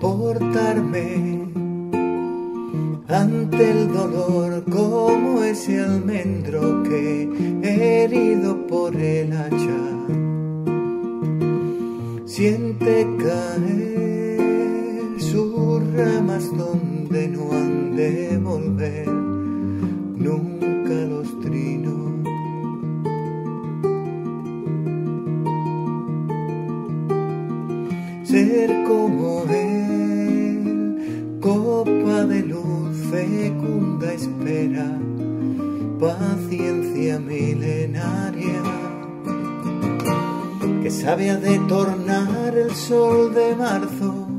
portarme ante el dolor como ese almendro que herido por el hacha. Siente caer ramas donde no han de volver nunca los trinos. Ser como él, copa de luz fecunda espera, paciencia milenaria que sabe a de tornar el sol de marzo,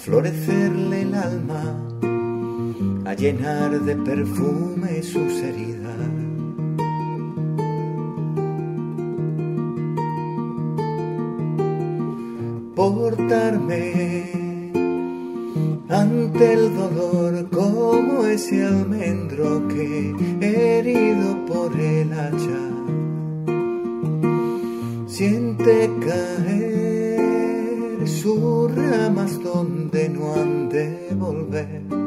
florecerle el alma, a llenar de perfume sus heridas. Portarme ante el dolor como ese almendro que herido por el hacha siente caer sus ramas donde no han de volver.